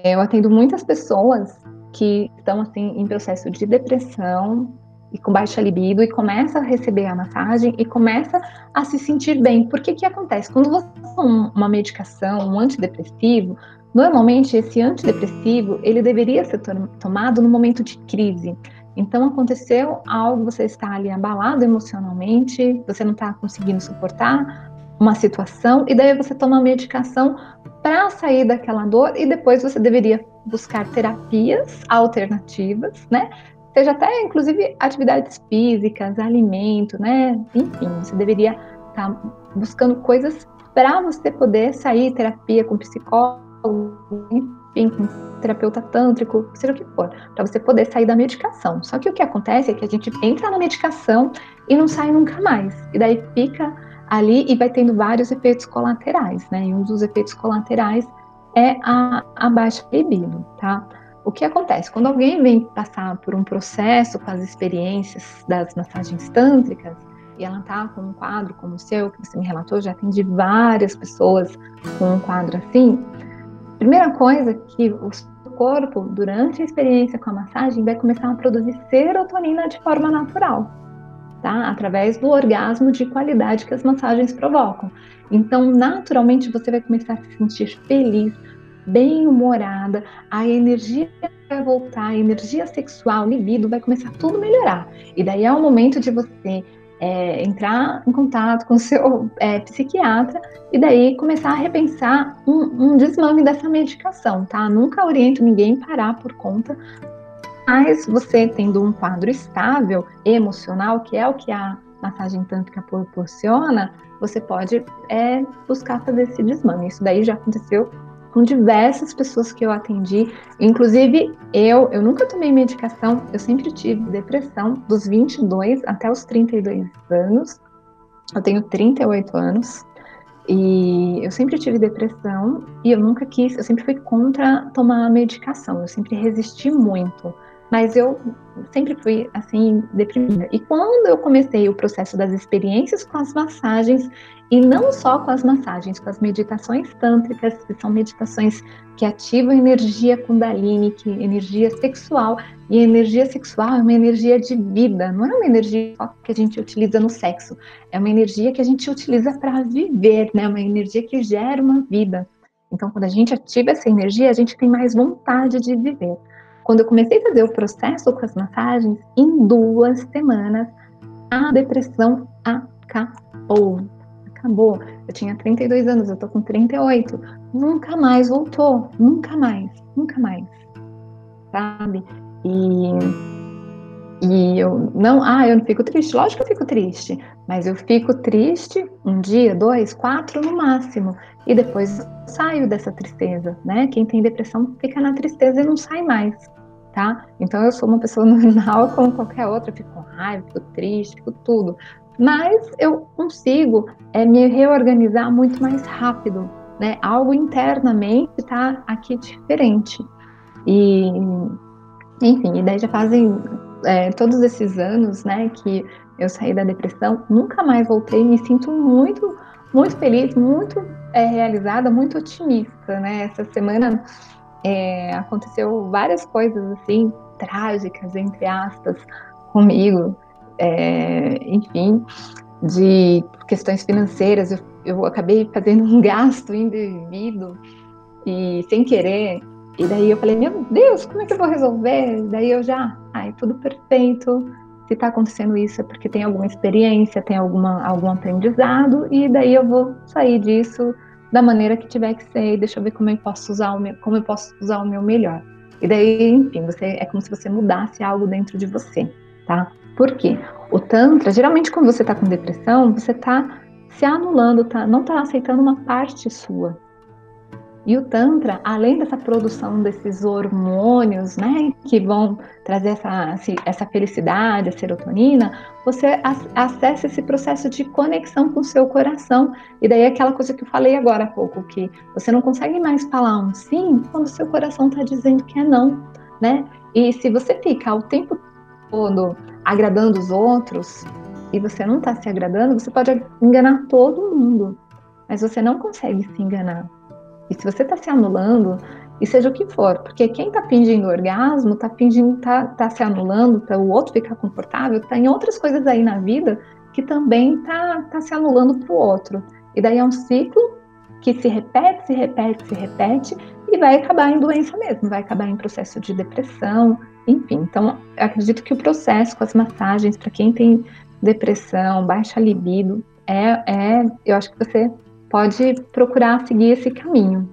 eu atendo muitas pessoas que estão assim em processo de depressão e com baixa libido e começa a receber a massagem e começa a se sentir bem. Porque que acontece? Quando você toma uma medicação, um antidepressivo, normalmente esse antidepressivo, ele deveria ser tomado no momento de crise. Então aconteceu algo, você está ali abalado emocionalmente, você não está conseguindo suportar uma situação e daí você toma medicação para sair daquela dor e depois você deveria buscar terapias alternativas, né? Seja até inclusive atividades físicas, alimento, né? Enfim, você deveria estar tá buscando coisas para você poder sair terapia com psicólogo, enfim, com terapeuta tântrico, seja o que for, para você poder sair da medicação. Só que o que acontece é que a gente entra na medicação e não sai nunca mais. E daí fica ali e vai tendo vários efeitos colaterais, né? E um dos efeitos colaterais é a, a baixa libido, tá? O que acontece? Quando alguém vem passar por um processo com as experiências das massagens tântricas, e ela tá com um quadro como o seu, que você me relatou, já atendi várias pessoas com um quadro assim. Primeira coisa que o corpo, durante a experiência com a massagem, vai começar a produzir serotonina de forma natural tá? Através do orgasmo de qualidade que as massagens provocam. Então, naturalmente, você vai começar a se sentir feliz, bem-humorada, a energia vai voltar, a energia sexual, libido, vai começar tudo a melhorar. E daí é o momento de você é, entrar em contato com o seu é, psiquiatra e daí começar a repensar um, um desmame dessa medicação, tá? Nunca oriento ninguém parar por conta mas você tendo um quadro estável, emocional, que é o que a massagem tântrica proporciona, você pode é, buscar fazer esse desmame. Isso daí já aconteceu com diversas pessoas que eu atendi, inclusive eu, eu nunca tomei medicação, eu sempre tive depressão dos 22 até os 32 anos. Eu tenho 38 anos e eu sempre tive depressão e eu nunca quis, eu sempre fui contra tomar medicação, eu sempre resisti muito mas eu sempre fui assim deprimida. E quando eu comecei o processo das experiências com as massagens e não só com as massagens, com as meditações tântricas, que são meditações que ativam energia kundalini, que é energia sexual, e energia sexual é uma energia de vida, não é uma energia que a gente utiliza no sexo, é uma energia que a gente utiliza para viver, né? Uma energia que gera uma vida. Então, quando a gente ativa essa energia, a gente tem mais vontade de viver. Quando eu comecei a fazer o processo com as massagens, em duas semanas, a depressão acabou. Acabou. Eu tinha 32 anos, eu tô com 38. Nunca mais voltou. Nunca mais. Nunca mais. Sabe? E, e eu não, ah, eu não fico triste. Lógico que eu fico triste. Mas eu fico triste um dia, dois, quatro no máximo. E depois saio dessa tristeza, né? Quem tem depressão fica na tristeza e não sai mais, tá? Então eu sou uma pessoa normal como qualquer outra, fico com raiva, fico triste, fico tudo. Mas eu consigo é, me reorganizar muito mais rápido, né? Algo internamente está aqui diferente. E, enfim, e daí já fazem é, todos esses anos, né, que eu saí da depressão, nunca mais voltei, me sinto muito, muito feliz, muito é, realizada, muito otimista, né? Essa semana é, aconteceu várias coisas assim trágicas entre aspas comigo, é, enfim, de questões financeiras. Eu, eu acabei fazendo um gasto indevido e sem querer. E daí eu falei, meu Deus, como é que eu vou resolver? Daí eu já, ai, tudo perfeito se está acontecendo isso é porque tem alguma experiência, tem alguma, algum aprendizado, e daí eu vou sair disso da maneira que tiver que ser, deixa eu ver como eu posso usar o meu, como eu posso usar o meu melhor. E daí, enfim, você é como se você mudasse algo dentro de você, tá? Por quê? O Tantra, geralmente quando você está com depressão, você está se anulando, tá, não está aceitando uma parte sua. E o Tantra, além dessa produção desses hormônios, né, que vão trazer essa, essa felicidade, a serotonina, você acessa esse processo de conexão com o seu coração. E daí aquela coisa que eu falei agora há pouco, que você não consegue mais falar um sim quando o seu coração está dizendo que é não, né? E se você fica o tempo todo agradando os outros e você não está se agradando, você pode enganar todo mundo, mas você não consegue se enganar. E se você está se anulando e seja o que for, porque quem está fingindo orgasmo, está fingindo, tá, tá se anulando para o outro ficar confortável, tem outras coisas aí na vida que também está tá se anulando para o outro. E daí é um ciclo que se repete, se repete, se repete e vai acabar em doença mesmo, vai acabar em processo de depressão, enfim. Então, acredito que o processo com as massagens, para quem tem depressão, baixa libido, é, é, eu acho que você pode procurar seguir esse caminho.